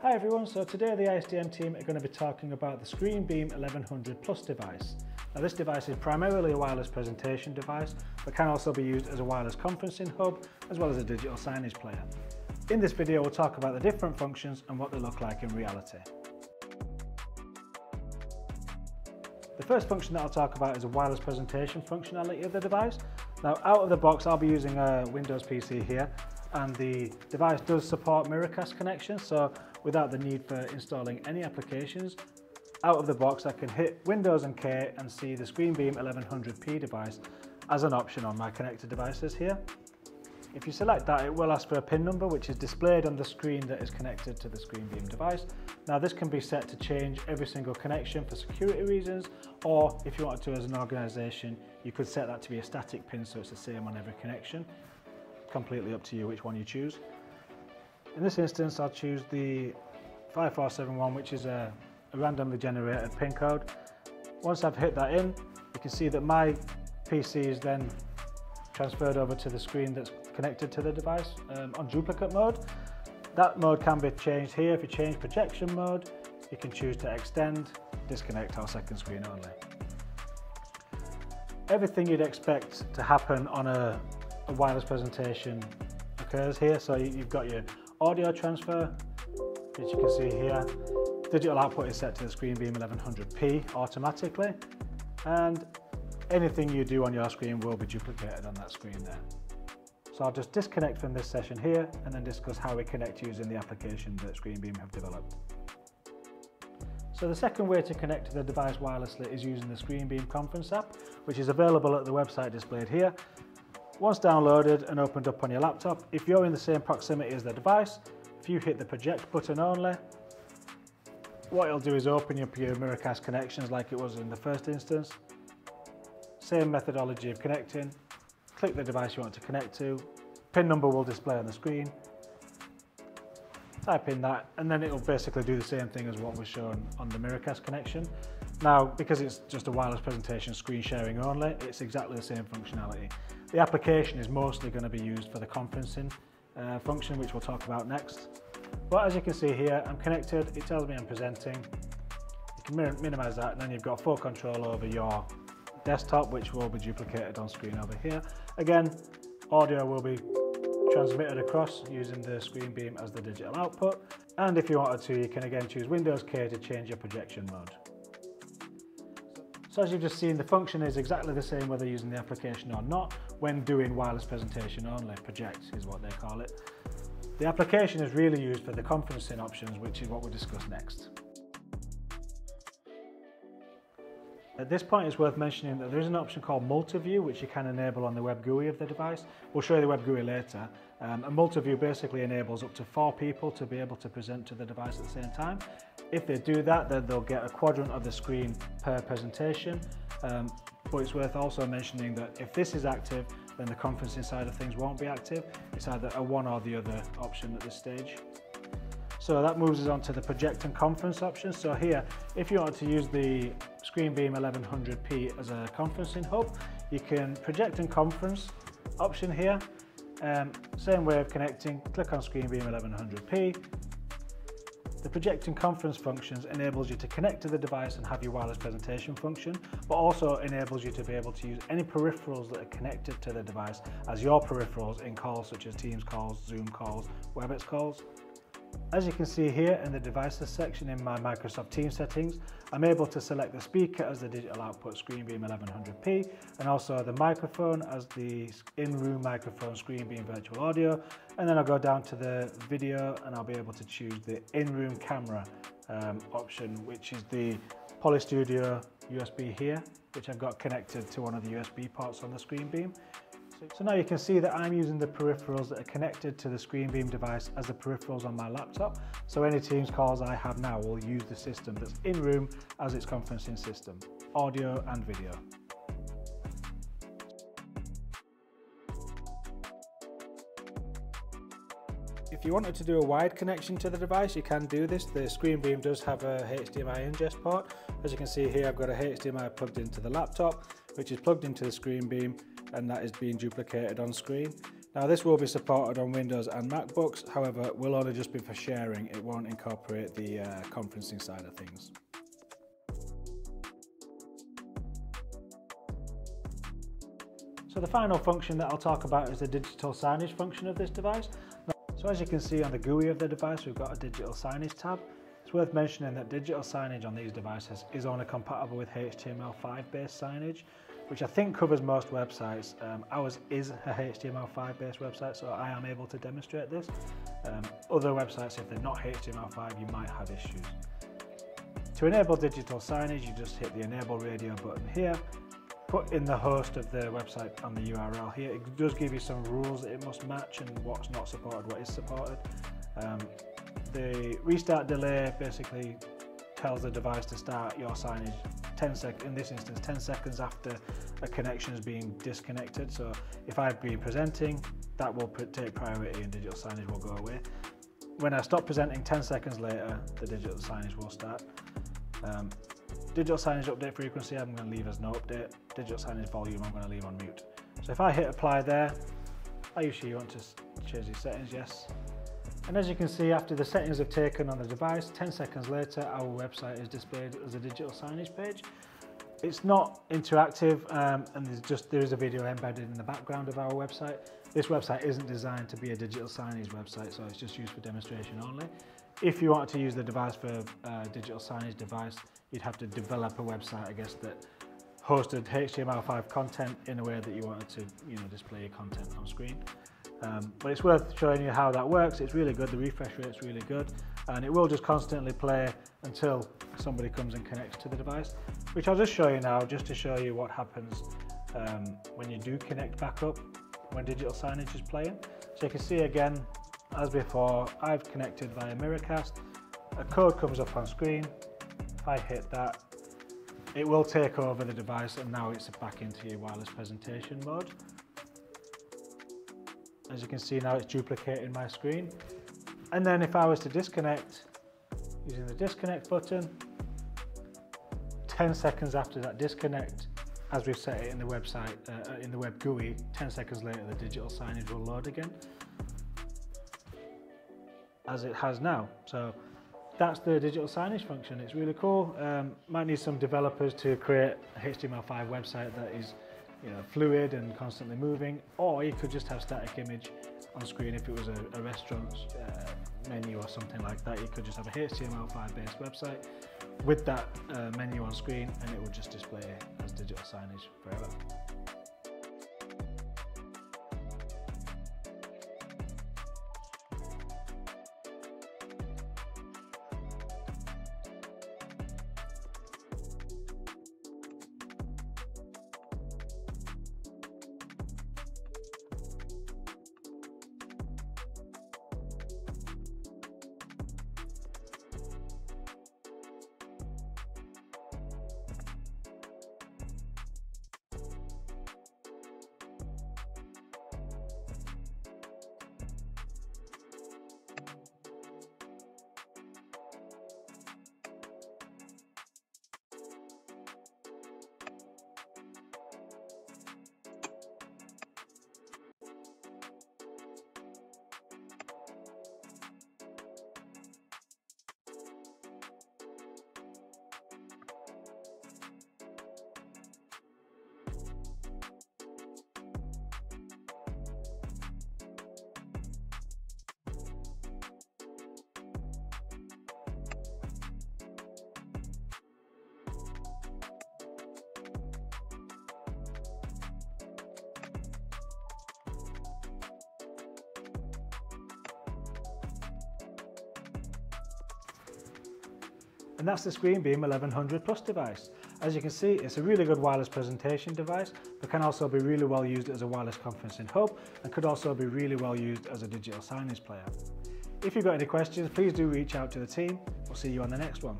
Hi everyone, so today the ISDM team are going to be talking about the ScreenBeam 1100 Plus device. Now this device is primarily a wireless presentation device, but can also be used as a wireless conferencing hub, as well as a digital signage player. In this video we'll talk about the different functions and what they look like in reality. The first function that I'll talk about is a wireless presentation functionality of the device. Now out of the box I'll be using a Windows PC here and the device does support Miracast connection so without the need for installing any applications out of the box I can hit Windows and K and see the ScreenBeam 1100p device as an option on my connected devices here. If you select that it will ask for a PIN number which is displayed on the screen that is connected to the ScreenBeam device. Now this can be set to change every single connection for security reasons or if you wanted to as an organisation you could set that to be a static pin so it's the same on every connection completely up to you which one you choose. In this instance, I'll choose the 5471, which is a, a randomly generated pin code. Once I've hit that in, you can see that my PC is then transferred over to the screen that's connected to the device um, on duplicate mode. That mode can be changed here. If you change projection mode, you can choose to extend, disconnect or second screen only. Everything you'd expect to happen on a a wireless presentation occurs here. So you've got your audio transfer, which you can see here. Digital output is set to the ScreenBeam 1100p automatically. And anything you do on your screen will be duplicated on that screen there. So I'll just disconnect from this session here and then discuss how we connect using the application that ScreenBeam have developed. So the second way to connect to the device wirelessly is using the ScreenBeam conference app, which is available at the website displayed here. Once downloaded and opened up on your laptop, if you're in the same proximity as the device, if you hit the project button only, what it'll do is open up your Miracast connections like it was in the first instance. Same methodology of connecting. Click the device you want to connect to. PIN number will display on the screen. Type in that and then it'll basically do the same thing as what was shown on the Miracast connection. Now, because it's just a wireless presentation screen sharing only, it's exactly the same functionality. The application is mostly going to be used for the conferencing uh, function, which we'll talk about next. But as you can see here, I'm connected, it tells me I'm presenting. You can minimize that and then you've got full control over your desktop, which will be duplicated on screen over here. Again, audio will be transmitted across using the ScreenBeam as the digital output. And if you wanted to, you can again choose Windows K to change your projection mode. So as you've just seen, the function is exactly the same whether using the application or not when doing wireless presentation only, project is what they call it. The application is really used for the conferencing options, which is what we'll discuss next. At this point, it's worth mentioning that there is an option called Multi-View, which you can enable on the web GUI of the device. We'll show you the web GUI later. Um, a Multi-View basically enables up to four people to be able to present to the device at the same time. If they do that, then they'll get a quadrant of the screen per presentation. Um, but it's worth also mentioning that if this is active, then the conferencing side of things won't be active. It's either a one or the other option at this stage. So that moves us on to the project and conference option. So here, if you want to use the ScreenBeam 1100p as a conferencing hub, you can project and conference option here. Um, same way of connecting, click on ScreenBeam 1100p, the projecting conference functions enables you to connect to the device and have your wireless presentation function, but also enables you to be able to use any peripherals that are connected to the device as your peripherals in calls such as Teams calls, Zoom calls, WebEx calls. As you can see here in the devices section in my Microsoft Teams settings, I'm able to select the speaker as the digital output ScreenBeam 1100p and also the microphone as the in-room microphone ScreenBeam virtual audio. And then I'll go down to the video and I'll be able to choose the in-room camera um, option which is the Polystudio USB here which I've got connected to one of the USB ports on the ScreenBeam so now you can see that I'm using the peripherals that are connected to the ScreenBeam device as the peripherals on my laptop. So any Teams calls I have now will use the system that's in room as its conferencing system, audio and video. If you wanted to do a wide connection to the device, you can do this. The ScreenBeam does have a HDMI ingest port. As you can see here, I've got a HDMI plugged into the laptop, which is plugged into the ScreenBeam and that is being duplicated on screen. Now this will be supported on Windows and MacBooks, however will only just be for sharing, it won't incorporate the uh, conferencing side of things. So the final function that I'll talk about is the digital signage function of this device. So as you can see on the GUI of the device, we've got a digital signage tab. It's worth mentioning that digital signage on these devices is only compatible with HTML5 based signage, which I think covers most websites. Um, ours is a HTML5 based website, so I am able to demonstrate this. Um, other websites, if they're not HTML5, you might have issues. To enable digital signage, you just hit the enable radio button here, put in the host of the website and the URL here. It does give you some rules that it must match and what's not supported, what is supported. Um, the restart delay basically tells the device to start your signage 10 sec in this instance 10 seconds after a connection is being disconnected. So if I've been presenting that will take priority and digital signage will go away. When I stop presenting 10 seconds later the digital signage will start. Um, digital signage update frequency I'm going to leave as no update. Digital signage volume I'm going to leave on mute. So if I hit apply there are you sure you want to change these settings? Yes and as you can see, after the settings have taken on the device, 10 seconds later, our website is displayed as a digital signage page. It's not interactive um, and there's just there is a video embedded in the background of our website. This website isn't designed to be a digital signage website, so it's just used for demonstration only. If you wanted to use the device for a uh, digital signage device, you'd have to develop a website, I guess, that hosted HTML5 content in a way that you wanted to you know, display your content on screen. Um, but it's worth showing you how that works. It's really good. The refresh rate's really good. And it will just constantly play until somebody comes and connects to the device, which I'll just show you now, just to show you what happens um, when you do connect back up when digital signage is playing. So you can see again, as before, I've connected via Miracast. A code comes up on screen. If I hit that, it will take over the device and now it's back into your wireless presentation mode. As you can see now it's duplicating my screen. And then if I was to disconnect using the disconnect button, 10 seconds after that disconnect, as we've set it in the website, uh, in the web GUI, 10 seconds later the digital signage will load again, as it has now. So that's the digital signage function. It's really cool. Um, might need some developers to create a HTML5 website that is you know, fluid and constantly moving, or you could just have static image on screen if it was a, a restaurant uh, menu or something like that. You could just have a HTML5 based website with that uh, menu on screen and it would just display as digital signage forever. And that's the ScreenBeam 1100 Plus device. As you can see, it's a really good wireless presentation device, but can also be really well used as a wireless conferencing hub and could also be really well used as a digital signage player. If you've got any questions, please do reach out to the team. We'll see you on the next one.